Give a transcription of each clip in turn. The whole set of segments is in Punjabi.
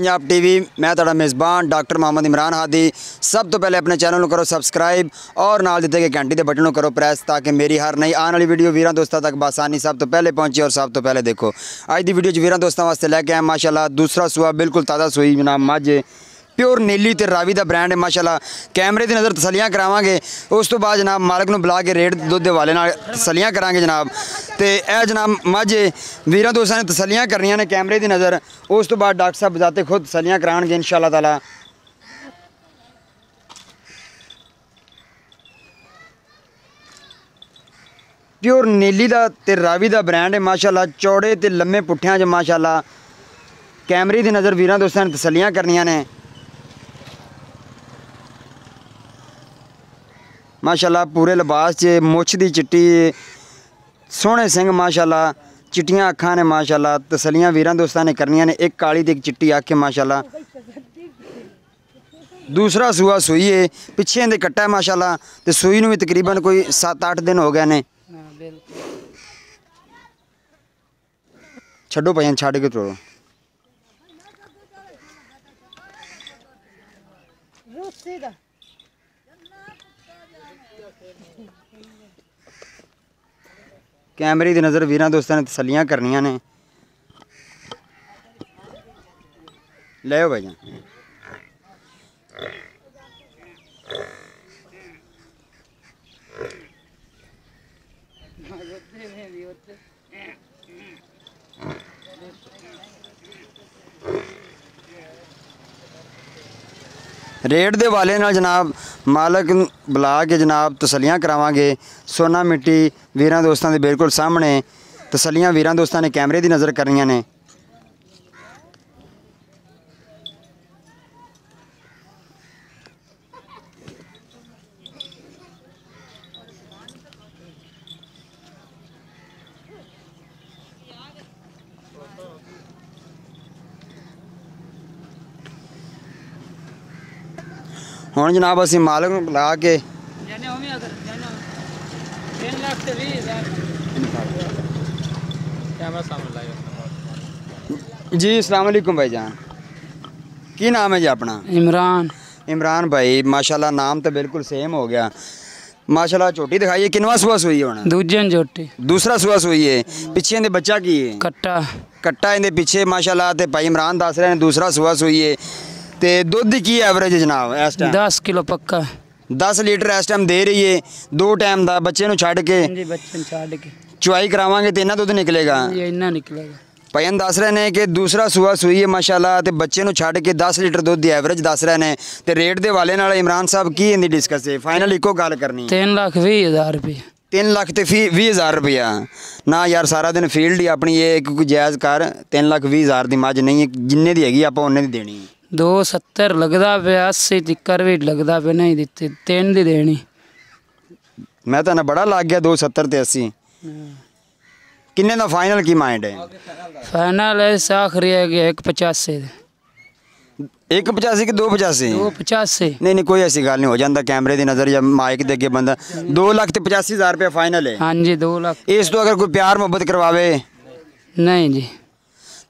ਪੰਜਾਬ ਟੀਵੀ ਮੈਂ ਤੁਹਾਡਾ ਮੇਜ਼ਬਾਨ ਡਾਕਟਰ ਮੁਹੰਮਦ ਇਮਰਾਨ ਹਾਦੀ। ਸਭ ਤੋਂ ਪਹਿਲੇ ਆਪਣੇ ਚੈਨਲ ਨੂੰ ਕਰੋ ਸਬਸਕ੍ਰਾਈਬ ਔਰ ਨਾਲ ਦਿੱਤੇ ਗਏ ਘੰਟੀ ਦੇ ਬਟਨ ਨੂੰ ਕਰੋ ਪ੍ਰੈਸ ਤਾਂ ਕਿ ਮੇਰੀ ਹਰ ਨਈ ਆਉਣ ਵਾਲੀ ਵੀਡੀਓ ਵੀਰਾਂ ਦੋਸਤਾਂ ਤੱਕ ਬਾਸਾਨੀ ਸਭ ਤੋਂ ਪਹਿਲੇ ਪਹੁੰਚੇ ਔਰ ਸਭ ਤੋਂ ਪਹਿਲੇ ਦੇਖੋ। ਅੱਜ ਦੀ ਵੀਡੀਓ 'ਚ ਵੀਰਾਂ ਦੋਸਤਾਂ ਵਾਸਤੇ ਲੈ ਕੇ ਆਏ ਮਾਸ਼ਾਅੱਲਾ ਦੂਸਰਾ ਸੂਆ ਬਿਲਕੁਲ ਤਾਜ਼ਾ ਸੂਈ, ਜਨਾਬ ਮਾਝੇ ਪਿਓਰ ਨੀਲੀ ਤੇ ਰਾਵੀ ਦਾ ਬ੍ਰਾਂਡ ਹੈ, ਮਾਸ਼ਾਅੱਲਾ। ਕੈਮਰੇ ਦੀ ਨਜ਼ਰ ਤਸੱਲੀਆਂ ਕਰਾਵਾਂਗੇ। ਉਸ ਤੋਂ ਬਾਅਦ ਜਨਾਬ ਮਾਲਕ ਨੂੰ ਬੁਲਾ ਕੇ ਰੇਟ ਦੁੱਧ ਦੇ ਵਾਲੇ ਨਾਲ ਤਸੱਲੀਆਂ ਕਰਾਂਗੇ ਜਨਾਬ। ਤੇ ਇਹ ਜਨਾਬ ਮਾਝੇ ਵੀਰਾਂ ਦੋਸਤਾਂ ਨੇ ਤਸੱਲੀਆਂ ਕਰਨੀਆਂ ਨੇ ਕੈਮਰੇ ਦੀ ਨਜ਼ਰ। ਉਸ ਤੋਂ ਬਾਅਦ ਡਾਕਟਰ ਸਾਹਿਬ ਬਜ਼ਾਤੇ ਖੁਦ ਤਸੱਲੀਆਂ ਕਰਾਉਣਗੇ, ਇਨਸ਼ਾਅੱਲਾ ਤਾਲਾ। ਪਿਓਰ ਨੀਲੀ ਦਾ ਤੇ ਰਾਵੀ ਦਾ ਬ੍ਰਾਂਡ ਹੈ, ਮਾਸ਼ਾਅੱਲਾ। ਚੌੜੇ ਤੇ ਲੰਮੇ ਪੁੱਠਿਆਂ 'ਚ, ਮਾਸ਼ਾਅੱਲਾ। ਕੈਮਰੇ ਦੀ ਨਜ਼ਰ ਵੀਰਾਂ ਦੋਸਤਾਂ ਨੇ ਤਸੱਲੀਆਂ ਕਰਨੀਆਂ ਨੇ। ਮਾਸ਼ਾਅੱਲਾ ਪੂਰੇ ਲਿਬਾਸ 'ਚ ਮੁੱਛ ਦੀ ਚਿੱਟੀ ਸੋਹਣੇ ਸਿੰਘ ਮਾਸ਼ਾਅੱਲਾ ਚਿੱਟੀਆਂ ਅੱਖਾਂ ਨੇ ਮਾਸ਼ਾਅੱਲਾ ਤਸੱਲੀਆਂ ਵੀਰਾਂ ਦੋਸਤਾਂ ਨੇ ਕਰਨੀਆਂ ਨੇ ਇੱਕ ਕਾਲੀ ਤੇ ਇੱਕ ਚਿੱਟੀ ਅੱਖ ਹੈ ਮਾਸ਼ਾਅੱਲਾ। ਦੂਸਰਾ ਸੂਆ ਸੂਈ ਏ ਪਿੱਛੇ ਇਹਦੇ ਕੱਟਾ ਮਾਸ਼ਾਅੱਲਾ ਤੇ ਸੂਈ ਨੂੰ ਵੀ ਤਕਰੀਬਨ ਕੋਈ 7-8 ਦਿਨ ਹੋ ਗਏ ਨੇ। ਛੱਡੋ ਭਾਈਆਂ ਛੱਡ ਕੇ ਤੋੜੋ ਰੁੱਸੀ ਦਾ। ਕੈਮਰੇ ਦੀ ਨਜ਼ਰ ਵੀਰਾਂ ਦੋਸਤਾਂ ਨੇ ਤਸੱਲੀਆਂ ਕਰਨੀਆਂ ਨੇ। ਲੈ ਆਓ ਭਾਈਆਂ ਰੇਟ ਦੇ ਵਾਲੇ ਨਾਲ ਜਨਾਬ ਮਾਲਕ ਨੂੰ ਬੁਲਾ ਕੇ ਜਨਾਬ ਤਸੱਲੀਆਂ ਕਰਾਵਾਂਗੇ। ਸੋਨਾ ਮਿੱਟੀ ਵੀਰਾਂ ਦੋਸਤਾਂ ਦੇ ਬਿਲਕੁਲ ਸਾਹਮਣੇ। ਤਸੱਲੀਆਂ ਵੀਰਾਂ ਦੋਸਤਾਂ ਨੇ ਕੈਮਰੇ ਦੀ ਨਜ਼ਰ ਕਰਨੀਆਂ ਨੇ। ਹੁਣ ਜਨਾਬ ਅਸੀਂ ਮਾਲਕ ਨੂੰ ਬੁਲਾ ਕੇ ਜਾਨੇ ਹੋਵੇਂ ਅਗਰ ਜਾਨੇ 3 ਲੱਖ ਤੇ 20000 ਕੈਮਰਾ ਸਾਹਮਣੇ ਲਾਇਆ ਜੀ ਅਸਲਾਮ ਵਾਲੇकुम ਭਾਈਜਾਨ ਕੀ ਨਾਮ ਹੈ ਜੀ ਆਪਣਾ? ਇਮਰਾਨ। ਇਮਰਾਨ ਭਾਈ ਮਾਸ਼ਾਅੱਲਾ ਨਾਮ ਤਾਂ ਬਿਲਕੁਲ ਸੇਮ ਹੋ ਗਿਆ। ਮਾਸ਼ਾਅੱਲਾ ਝੋਟੀ ਦਿਖਾਈਏ ਕਿੰਨਵਾ ਸੂਆ ਸੂਈ ਹੁਣ? ਦੂਜੇ ਜੋਟੀ ਦੂਸਰਾ ਸੂਆ ਸੂਈ ਹੈ। ਪਿੱਛੇ ਇਹਦੇ ਬੱਚਾ ਕੀ ਹੈ? ਕੱਟਾ। ਕੱਟਾ ਇਹਦੇ ਪਿੱਛੇ ਮਾਸ਼ਾਅੱਲਾ ਤੇ ਭਾਈ ਇਮਰਾਨ ਦੱਸ ਰਹੇ ਨੇ ਦੂਸਰਾ ਸੂਆ ਸੂਈ ਹੈ। ਤੇ ਦੁੱਧ ਦੀ ਕੀ ਐਵਰੇਜ ਜਨਾਬ ਇਸ ਟਾਈਮ 10 ਕਿਲੋ ਪੱਕਾ। 10 ਲੀਟਰ ਇਸ ਟਾਈਮ ਦੇ ਰਹੀ ਦੋ ਟਾਈਮ ਦਾ ਬੱਚੇ ਨੂੰ ਛੱਡ ਕੇ ਹਾਂਜੀ ਬੱਚੇ ਨੂੰ ਛੱਡ ਕੇ। ਚੁਆਈ ਕਰਾਵਾਂਗੇ ਤੇ ਇਹਨਾਂ ਦੁੱਧ ਨਿਕਲੇਗਾ। ਇਹ ਇੰਨਾ ਨਿਕਲੇਗਾ। ਭਾਈਨ ਦੱਸ ਰਹੇ ਨੇ ਕਿ ਦੂਸਰਾ ਸੂਆ ਸੂਈ ਹੈ ਮਾਸ਼ਾਅੱਲਾ ਤੇ ਬੱਚੇ ਨੂੰ ਛੱਡ ਕੇ 10 ਲੀਟਰ ਦੁੱਧ ਦੀ ਐਵਰੇਜ ਦੱਸ ਰਹੇ ਨੇ। ਤੇ ਰੇਟ ਦੇ ਵਾਲੇ ਨਾਲ ਇਮਰਾਨ ਸਾਹਿਬ ਕੀ ਇਹਦੀ ਡਿਸਕਸ ਹੈ ਫਾਈਨਲ ਇੱਕੋ ਗੱਲ ਕਰਨੀ 3 ਲੱਖ 20000 ਰੁਪਏ। 3 ਲੱਖ ਤੇ ਫੀ 20000 ਰੁਪਇਆ। ਨਾ ਯਾਰ ਸਾਰਾ ਦਿਨ ਫੀਲਡ ਹੀ ਆਪਣੀ ਇਹ ਕੋਈ ਜਾਇਜ਼ ਕਰ 3 ਲੱਖ 20000 ਦੀ ਮੱਝ ਨਹੀਂ ਜਿੰਨੇ ਦੀ ਹੈਗੀ ਆਪਾਂ ਉਹਨੇ ਦੀ ਦੇਣੀ 270 ਲੱਗਦਾ ਪਿਆ 80 ਤਿੱਕਰ ਵੀ ਲੱਗਦਾ ਪਿਆ ਨਹੀਂ ਦਿੱਤੇ ਤਿੰਨ ਦੀ ਦੇਣੀ। ਮੈਂ ਤਾਂ ਨਾ ਬੜਾ ਲੱਗ ਗਿਆ 270 ਤੇ 80 ਕਿੰਨੇ ਦਾ ਫਾਈਨਲ ਕੀ ਮਾਈਂਡ ਹੈ? ਫਾਈਨਲ ਇਸ ਆਖਰੀ ਹੈ ਕਿ 185 ਦੇ। 185 ਕਿ 285 285 ਨਹੀਂ ਨਹੀਂ ਕੋਈ ਐਸੀ ਗੱਲ ਨਹੀਂ ਹੋ ਜਾਂਦਾ ਕੈਮਰੇ ਦੀ ਨਜ਼ਰ ਜਾਂ ਮਾਈਕ ਦੇ ਅੱਗੇ ਬੰਦਾ। 2 ਲੱਖ ਤੇ 85000 ਰੁਪਏ ਫਾਈਨਲ ਹੈ। ਹਾਂਜੀ 2 ਲੱਖ। ਇਸ ਤੋਂ ਅਗਰ ਕੋਈ ਪਿਆਰ ਮੁਹੱਬਤ ਕਰਵਾਵੇ? ਨਹੀਂ ਜੀ।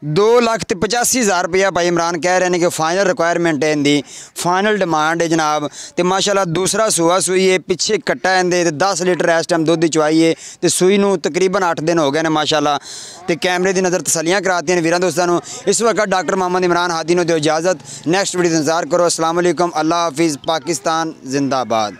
2 ਲੱਖ ਤੇ 85000 ਰੁਪਇਆ ਭਾਈ ਇਮਰਾਨ ਕਹਿ ਰਹੇ ਨੇ ਕਿ ਫਾਈਨਲ ਰਿਕੁਆਇਰਮੈਂਟ ਹੈ ਇਹਦੀ। ਫਾਈਨਲ ਡਿਮਾਂਡ ਹੈ ਜਨਾਬ। ਤੇ ਮਾਸ਼ਾਅੱਲਾ ਦੂਸਰਾ ਸੂਆ ਸੂਈ ਹੈ, ਪਿੱਛੇ ਕੱਟਾ ਇਹਦੇ ਤੇ 10 ਲੀਟਰ ਇਸ ਟਾਈਮ ਦੁੱਧ ਚੁਆਈਏ ਤੇ ਸੂਈ ਨੂੰ ਤਕਰੀਬਨ 8 ਦਿਨ ਹੋ ਗਏ ਨੇ ਮਾਸ਼ਾਅੱਲਾ। ਤੇ ਕੈਮਰੇ ਦੀ ਨਜ਼ਰ ਤਸਲੀਆਂ ਕਰਾਤੀਆਂ ਨੇ ਵੀਰਾਂ ਦੋਸਤਾਂ ਨੂੰ। ਇਸ ਵਕਤ ਡਾਕਟਰ ਮੁਹੰਮਦ ਇਮਰਾਨ ਹਾਦੀ ਨੂੰ ਦਿਓ ਇਜਾਜ਼ਤ। ਨੈਕਸਟ ਵੀਡੀਓ ਇੰਤਜ਼ਾਰ ਕਰੋ। ਅਸਲਾਮ ਅਲੈਕਮ। ਅੱਲਾ ਹਾਫਿਜ਼। ਪਾਕਿਸਤਾਨ ਜ਼ਿੰਦਾਬਾਦ।